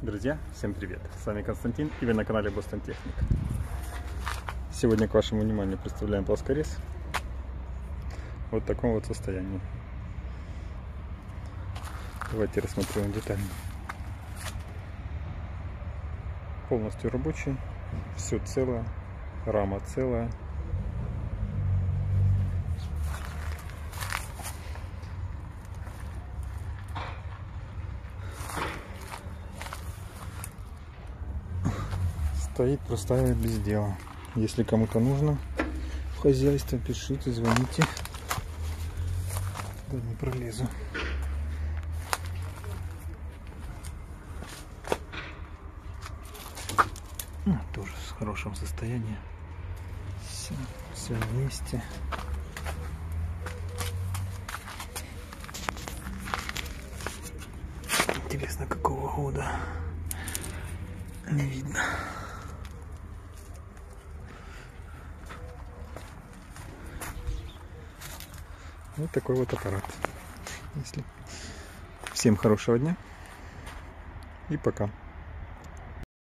Друзья, всем привет! С вами Константин и вы на канале Бостон Техник. Сегодня к вашему вниманию представляем плоскорез вот в таком вот состоянии. Давайте рассмотрим детально. Полностью рабочий, все целое, рама целая. Стоит простая без дела. Если кому-то нужно в хозяйство, пишите, звоните. Да не пролезу. Ну, тоже в хорошем состоянии. Все, все вместе. Интересно, какого года? Не видно. Вот такой вот аппарат. Если... Всем хорошего дня и пока.